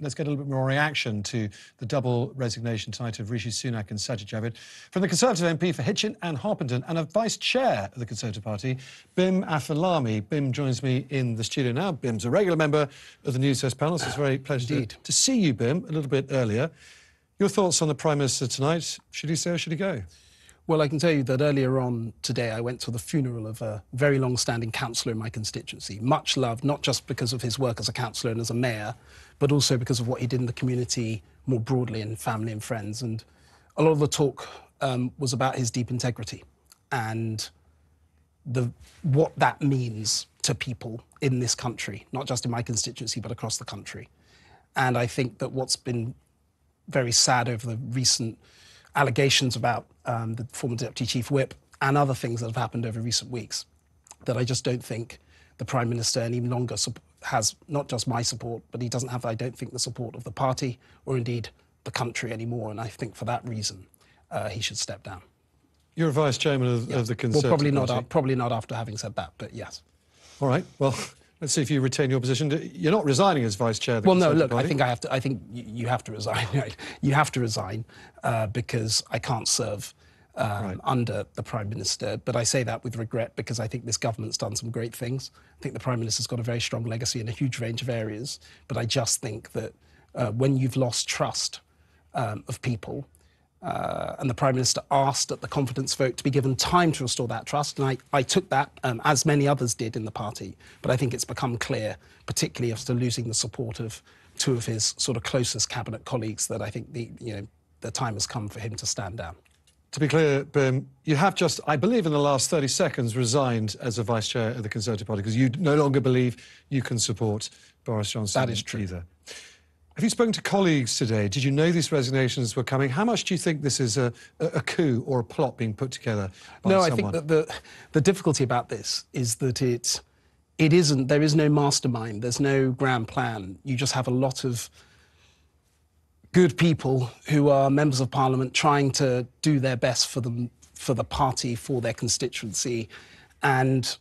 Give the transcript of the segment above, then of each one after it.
let's get a little bit more reaction to the double resignation tonight of Rishi Sunak and Sajid Javid. From the Conservative MP for Hitchin and Harpenden and a Vice Chair of the Conservative Party, Bim Afolami. Bim joins me in the studio now. Bim's a regular member of the News First panel, so it's very pleasure to, to see you, Bim, a little bit earlier. Your thoughts on the Prime Minister tonight? Should he stay or should he go? Well, I can tell you that earlier on today, I went to the funeral of a very long standing councillor in my constituency. Much loved, not just because of his work as a councillor and as a mayor, but also because of what he did in the community more broadly in family and friends. And a lot of the talk um, was about his deep integrity and the, what that means to people in this country, not just in my constituency, but across the country. And I think that what's been very sad over the recent allegations about um, the former deputy chief whip and other things that have happened over recent weeks that I just don't think the prime minister any longer has not just my support, but he doesn't have, I don't think, the support of the party or indeed the country anymore. And I think for that reason, uh, he should step down. You're a vice chairman of, yeah. of the Conservative well, probably Party. not. Probably not after having said that, but yes. All right. Well, Let's see if you retain your position. You're not resigning as vice chair. well, no. Look, Party. I think I have to. I think you have to resign. you have to resign uh, because I can't serve um, right. under the prime minister. But I say that with regret because I think this government's done some great things. I think the prime minister's got a very strong legacy in a huge range of areas. But I just think that uh, when you've lost trust um, of people, uh, and the Prime Minister asked at the confidence vote to be given time to restore that trust. And I, I took that, um, as many others did in the party. But I think it's become clear, particularly after losing the support of two of his sort of closest cabinet colleagues, that I think the, you know, the time has come for him to stand down. To be clear, Bim, you have just, I believe, in the last 30 seconds resigned as a vice chair of the Conservative Party because you no longer believe you can support Boris Johnson. That is true. Either. Have you spoken to colleagues today? Did you know these resignations were coming? How much do you think this is a, a coup or a plot being put together? no, someone? I think that the the difficulty about this is that it it isn't. There is no mastermind. There's no grand plan. You just have a lot of good people who are members of parliament trying to do their best for them for the party for their constituency, and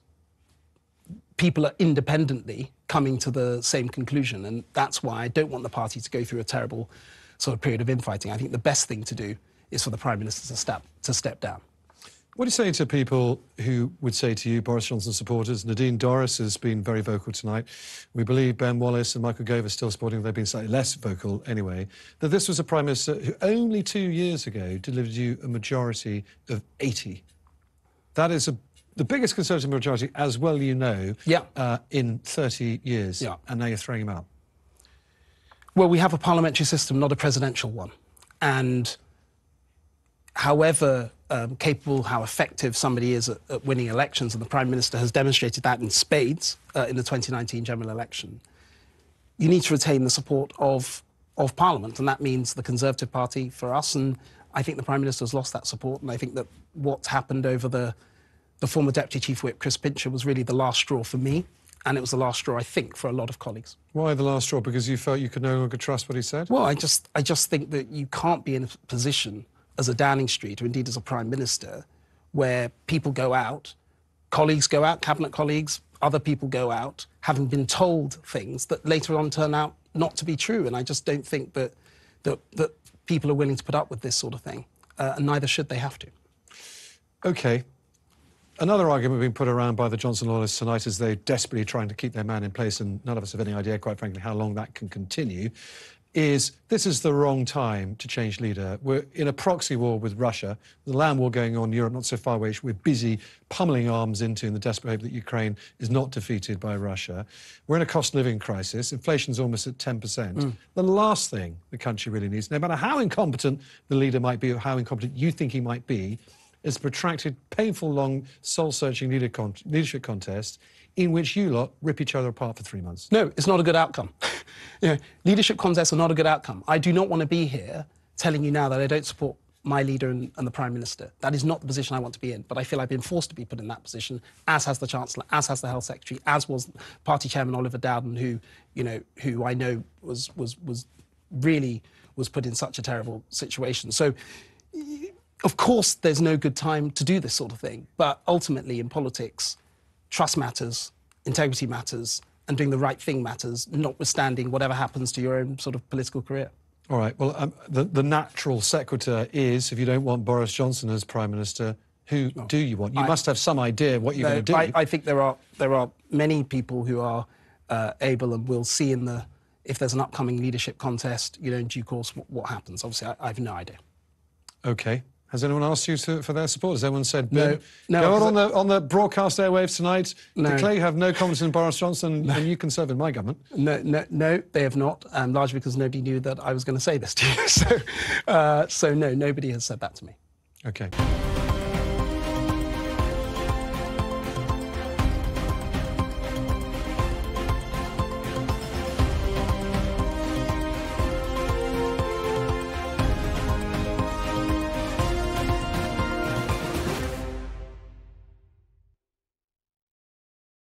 people are independently coming to the same conclusion. And that's why I don't want the party to go through a terrible sort of period of infighting. I think the best thing to do is for the Prime Minister to step, to step down. What do you say to people who would say to you, Boris Johnson supporters, Nadine Dorries has been very vocal tonight. We believe Ben Wallace and Michael Gove are still supporting, they've been slightly less vocal anyway, that this was a Prime Minister who only two years ago delivered you a majority of 80. That is a the biggest Conservative majority, as well you know, yeah. Uh, in 30 years. Yeah. And now you're throwing him out. Well, we have a parliamentary system, not a presidential one. And however um, capable, how effective somebody is at, at, winning elections, and the Prime Minister has demonstrated that in spades uh, in the 2019 general election, you need to retain the support of, of Parliament. And that means the Conservative Party for us. And I think the Prime Minister has lost that support. And I think that what's happened over the the former Deputy Chief Whip, Chris Pincher, was really the last straw for me. And it was the last straw, I think, for a lot of colleagues. Why the last straw? Because you felt you could no longer trust what he said? Well, I just, I just think that you can't be in a position as a Downing Street, or indeed as a Prime Minister, where people go out, colleagues go out, cabinet colleagues, other people go out, having been told things that later on turn out not to be true. And I just don't think that, that, that people are willing to put up with this sort of thing. Uh, and neither should they have to. OK. Another argument being put around by the Johnson loyalists tonight is they're desperately trying to keep their man in place, and none of us have any idea, quite frankly, how long that can continue. Is this is the wrong time to change leader? We're in a proxy war with Russia, the land war going on in Europe, not so far away. We're busy pummeling arms into in the desperate hope that Ukraine is not defeated by Russia. We're in a cost living crisis. Inflation's almost at 10%. Mm. The last thing the country really needs, no matter how incompetent the leader might be or how incompetent you think he might be, is a protracted, painful, long, soul-searching leader con leadership contest in which you lot rip each other apart for three months. No, it's not a good outcome. you know, leadership contests are not a good outcome. I do not want to be here telling you now that I don't support my leader and, and, the Prime Minister. That is not the position I want to be in. But I feel I've been forced to be put in that position, as has the Chancellor, as has the Health Secretary, as was Party Chairman Oliver Dowden, who, you know, who I know was was was really was put in such a terrible situation. So of course, there's no good time to do this sort of thing, but ultimately in politics, trust matters, integrity matters, and doing the right thing matters, notwithstanding whatever happens to your own sort of political career. All right. Well, um, the, the natural sequitur is if you don't want Boris Johnson as Prime Minister, who do you want? You I- must have some idea what you're No, going to do. I, I think there are there are many people who are uh, able and will see in the if there's an upcoming leadership contest, you know, in due course, what, what happens. Obviously, I, I have no idea. Okay. Has anyone asked you to, for their support? Has anyone said, No. "Boom, No, go on the, on the broadcast airwaves tonight, No. declare you have no confidence in Boris Johnson no. and you can serve in my government? No, no, no, they have not, um, largely because nobody knew that I was going to say this to you. So, uh, so no, nobody has said that to me. Okay.